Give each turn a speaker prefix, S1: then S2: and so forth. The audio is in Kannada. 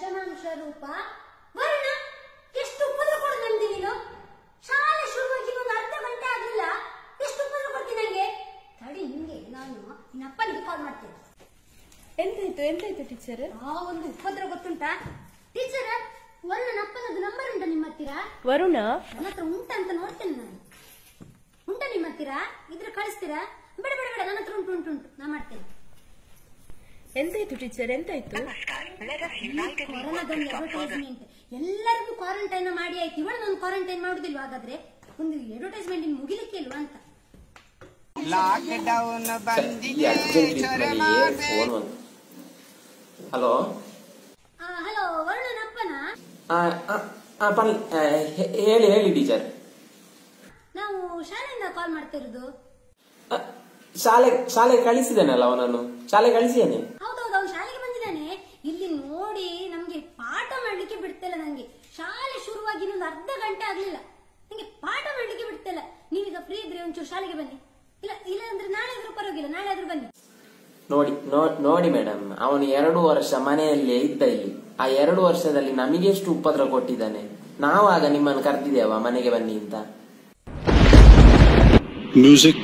S1: ಸ್ವರೂಪ ವರ್ಣ ಎಷ್ಟು ಉಪದ್ರ ಕೊಡು ನಂದಿ ನೀನು? ಶಾಲೆ ಶುರುವಾಗಿ ಒಂದು ಅರ್ಧ ಗಂಟೆ ಆಗಲಿಲ್ಲ. ಎಷ್ಟು ಉಪದ್ರ ಕೊಡ್ತೀನಿ ನಂಗೆ? ತಡಿ ನಿಂಗೆ ನಾನು ನಿನ್ನಪ್ಪನಿಗೆ ಕಾಲ್ ಮಾಡ್ತೇನೆ.
S2: ಎಂತಾಯ್ತು ಎಂತಾಯ್ತು ಟೀಚರ್
S1: ಆ ಒಂದು ಉಪದ್ರ ಗೊತ್ತುಂಟಾ? ಟೀಚರ್ ವರುಣನ ಅಪ್ಪನದು ನಂಬರ್ ಉಂಟಾ ನಿಮ್ಮ ಹತ್ತಿರ.
S2: ವರುಣ?
S1: ನನ್ನ ಹತ್ರ ಉಂಟಾ ಅಂತ ನೋಡ್ತೇನೆ ನಾನು. ಉಂಟಾ ನಿಮ್ಮ ಹತ್ತಿರ? ಇದ್ರೆ ಕಳಿಸ್ತೀರಾ? ಬೇಡ ಬೇಡ ಬೇಡ ನನ್ನ ಹತ್ರ ಉಂಟು ಉಂಟು ಉಂಟು ನಾ ಮಾಡ್ತೇನೆ
S2: ಎಂತಾಯ್ತು ಟೀಚರ್ ಎಂತಾಯ್ತು?
S1: ಎಲ್ಲರಿಗೂ ಕ್ವಾರಂಟೈನ್ ಮಾಡಿ ಆಯ್ತು. ಇವಳು ನಾನು ಕ್ವಾರಂಟೈನ್ ಮಾಡುದಿಲ್ವಾ? ಹಾಗಾದ್ರೆ ಒಂದು ಅಡ್ವರ್ಟೈಸ್ಮೆಂಟ್ ಇನ್ನು ಮುಗಿಲಿಕ್ಕೆ ಇಲ್ವಾ ಅಂತ.
S3: ಲಾಕ್ ಡೌನ್ ಬಂದಿದೆ
S4: ಹಲೋ
S1: ಹಲೋ ವರುಣನ ಅಪ್ಪನ?
S4: ಪನ್ ಹೇಳಿ ಹೇಳಿ ಟೀಚರ್.
S1: ನಾವು ಶಾಲೆಯಿಂದ ಕಾಲ್ ಮಾಡ್ತಿರೋದು
S4: ಶಾಲೆ ಶಾಲೆ ಕಳಿಸಿದ್ದೇನಲ್ಲ ಅವನನ್ನು? ಶಾಲೆ ಕಳಿಸಿದ್ದೇನೆ
S1: ಹೌದೌದು ಅವ್ನು ಶಾಲೆಗೆ ಬಂದಿದ್ದಾನೆ ಇಲ್ಲಿ ನೋಡಿ ನಮ್ಗೆ ಪಾಠ ಮಾಡ್ಲಿಕ್ಕೆ ಬಿಡ್ತಿಲ್ಲ ನಂಗೆ. ಶಾಲೆ ಶುರುವಾಗಿ ಇನ್ನೊಂದು ಅರ್ಧ ಗಂಟೆ ಆಗ್ಲಿಲ್ಲ. ನಂಗೆ ಪಾಠ ಮಾಡ್ಲಿಕ್ಕೆ ಬಿಡ್ತಿಲ್ಲ. ನೀವೀಗ ಫ್ರೀ ಇದ್ರೆ ಒಂಚೂರು ಶಾಲೆಗೆ ಬನ್ನಿ. ಇಲ್ಲ ಇಲ್ಲ ಅಂದ್ರೆ ನಾಳೆ ಆದ್ರೂ ಪರವಾಗಿಲ್ಲ ನಾಳೆ ಆದ್ರೂ ಬನ್ನಿ.
S4: ನೋಡಿ ನೋಡಿ ಮೇಡಮ್ ಅವನು ಎರಡು ವರ್ಷ ಮನೆಯಲ್ಲೇ ಇದ್ದ ಇಲ್ಲಿ. ಆ ಎರಡು ವರ್ಷದಲ್ಲಿ ನಮಗೆಷ್ಟು ಉಪದ್ರ ಕೊಟ್ಟಿದ್ದಾನೆ? ನಾವಾಗ ನಿಮ್ಮನ್ನು ಕರೆದಿದ್ದೇವ ಮನೆಗೆ ಬನ್ನಿ ಅಂತ?
S5: Music.